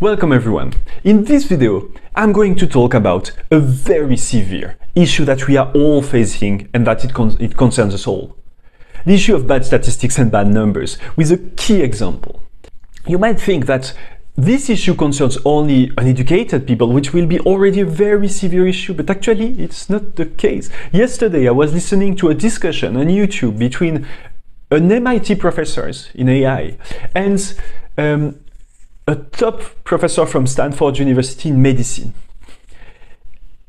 Welcome everyone. In this video, I'm going to talk about a very severe issue that we are all facing and that it, con it concerns us all. The issue of bad statistics and bad numbers, with a key example. You might think that this issue concerns only uneducated people, which will be already a very severe issue, but actually it's not the case. Yesterday I was listening to a discussion on YouTube between an MIT professor in AI and um, a top professor from Stanford University in medicine.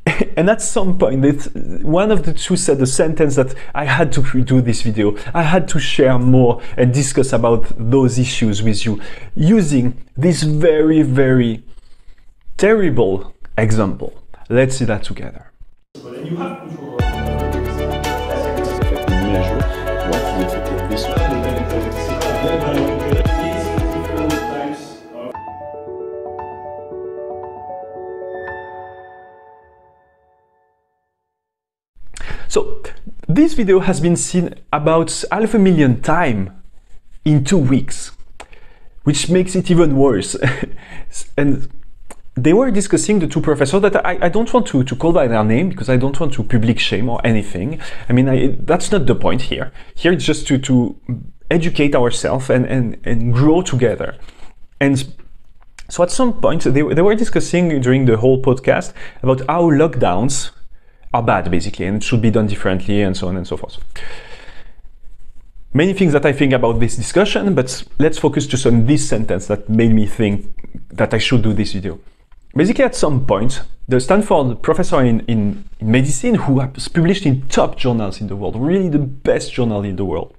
and at some point, one of the two said a sentence that I had to do this video. I had to share more and discuss about those issues with you using this very, very terrible example. Let's see that together. This video has been seen about half a million times in two weeks, which makes it even worse. and they were discussing the two professors that I, I don't want to, to call by their name because I don't want to public shame or anything. I mean, I, that's not the point here. Here it's just to, to educate ourselves and, and, and grow together. And so at some point, they, they were discussing during the whole podcast about how lockdowns are bad basically and it should be done differently and so on and so forth. Many things that I think about this discussion, but let's focus just on this sentence that made me think that I should do this video. Basically, at some point, the Stanford professor in, in, in medicine who has published in top journals in the world, really the best journal in the world,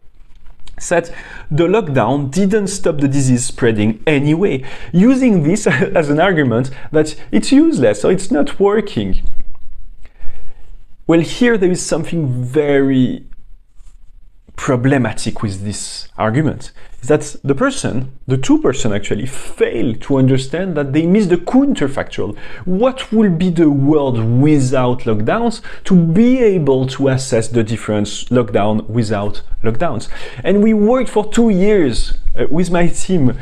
said the lockdown didn't stop the disease spreading anyway, using this as an argument that it's useless, so it's not working. Well, here there is something very problematic with this argument is that the person, the two person actually fail to understand that they miss the counterfactual. What will be the world without lockdowns to be able to assess the difference lockdown without lockdowns? And we worked for two years uh, with my team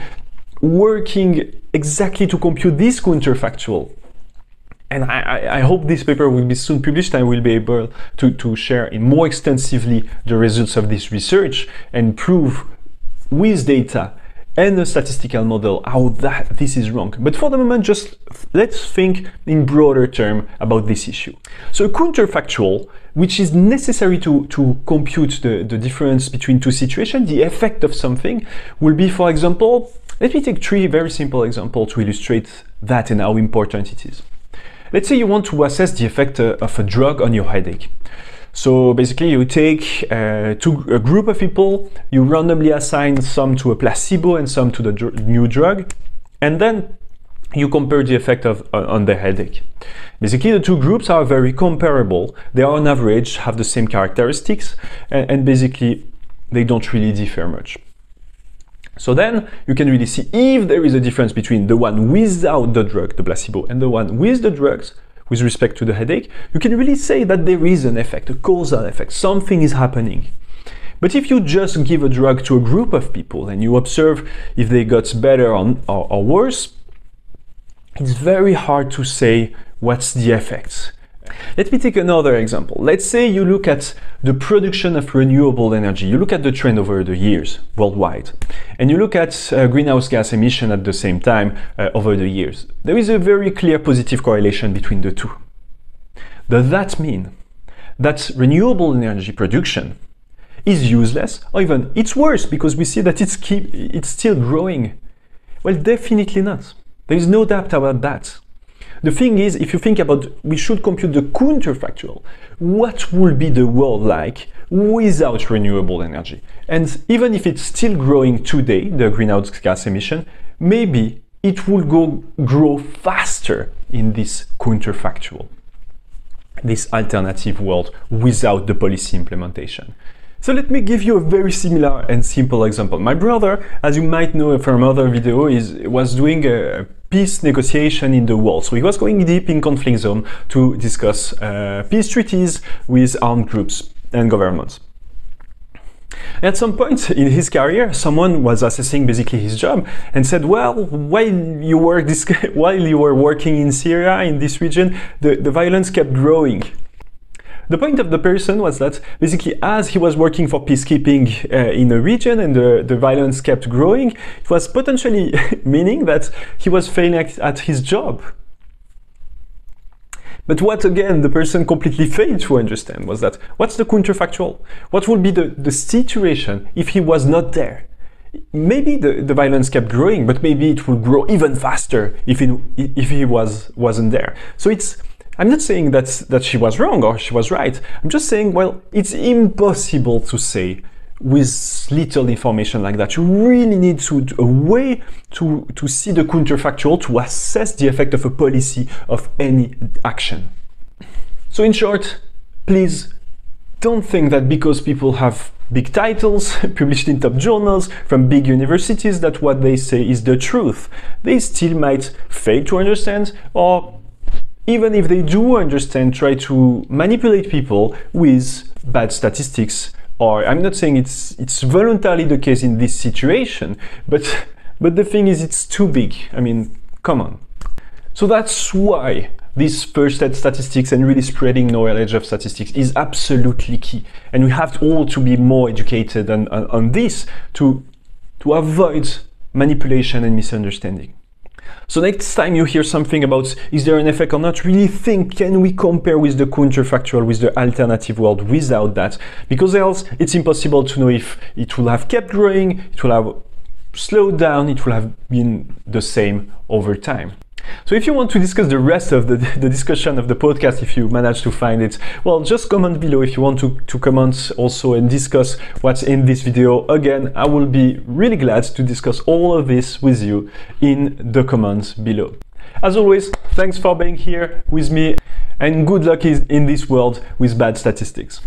working exactly to compute this counterfactual and I, I, hope this paper will be soon published I will be able to, to share in more extensively the results of this research and prove with data and a statistical model how that this is wrong. But for the moment, just let's think in broader term about this issue. So counterfactual, which is necessary to, to compute the, the difference between two situations, the effect of something, will be, for example, let me take three very simple examples to illustrate that and how important it is. Let's say you want to assess the effect uh, of a drug on your headache. So basically you take uh, two, a group of people, you randomly assign some to a placebo and some to the dr new drug, and then you compare the effect of, uh, on the headache. Basically, the two groups are very comparable. They are on average, have the same characteristics, and, and basically they don't really differ much. So then you can really see if there is a difference between the one without the drug, the placebo, and the one with the drugs with respect to the headache, you can really say that there is an effect, a causal effect, something is happening. But if you just give a drug to a group of people and you observe if they got better or, or, or worse, it's very hard to say what's the effect. Let me take another example. Let's say you look at the production of renewable energy. You look at the trend over the years worldwide, and you look at uh, greenhouse gas emission at the same time uh, over the years. There is a very clear positive correlation between the two. Does that mean that renewable energy production is useless or even it's worse because we see that it's, keep, it's still growing? Well, definitely not. There is no doubt about that. The thing is, if you think about, we should compute the counterfactual. What would be the world like without renewable energy? And even if it's still growing today, the greenhouse gas emission, maybe it will go grow faster in this counterfactual, this alternative world without the policy implementation. So let me give you a very similar and simple example. My brother, as you might know from other video, is was doing a peace negotiation in the world. So he was going deep in conflict zone to discuss uh, peace treaties with armed groups and governments. At some point in his career, someone was assessing basically his job and said, "Well, while you were this, while you were working in Syria in this region, the, the violence kept growing." The point of the person was that basically, as he was working for peacekeeping uh, in a region and the, the violence kept growing, it was potentially meaning that he was failing at, at his job. But what again the person completely failed to understand was that what's the counterfactual? What would be the, the situation if he was not there? Maybe the, the violence kept growing, but maybe it would grow even faster if, it, if he was, wasn't there. So it's I'm not saying that, that she was wrong or she was right. I'm just saying, well, it's impossible to say with little information like that. You really need to, a way to, to see the counterfactual, to assess the effect of a policy of any action. So in short, please don't think that because people have big titles published in top journals from big universities that what they say is the truth. They still might fail to understand or even if they do understand, try to manipulate people with bad statistics. Or I'm not saying it's it's voluntarily the case in this situation, but but the thing is it's too big. I mean, come on. So that's why this first aid statistics and really spreading knowledge of statistics is absolutely key. And we have all to be more educated on, on, on this to, to avoid manipulation and misunderstanding. So next time you hear something about is there an effect or not, really think can we compare with the counterfactual, with the alternative world without that? Because else it's impossible to know if it will have kept growing, it will have slowed down, it will have been the same over time. So if you want to discuss the rest of the, the discussion of the podcast, if you manage to find it, well, just comment below if you want to, to comment also and discuss what's in this video. Again, I will be really glad to discuss all of this with you in the comments below. As always, thanks for being here with me and good luck in this world with bad statistics.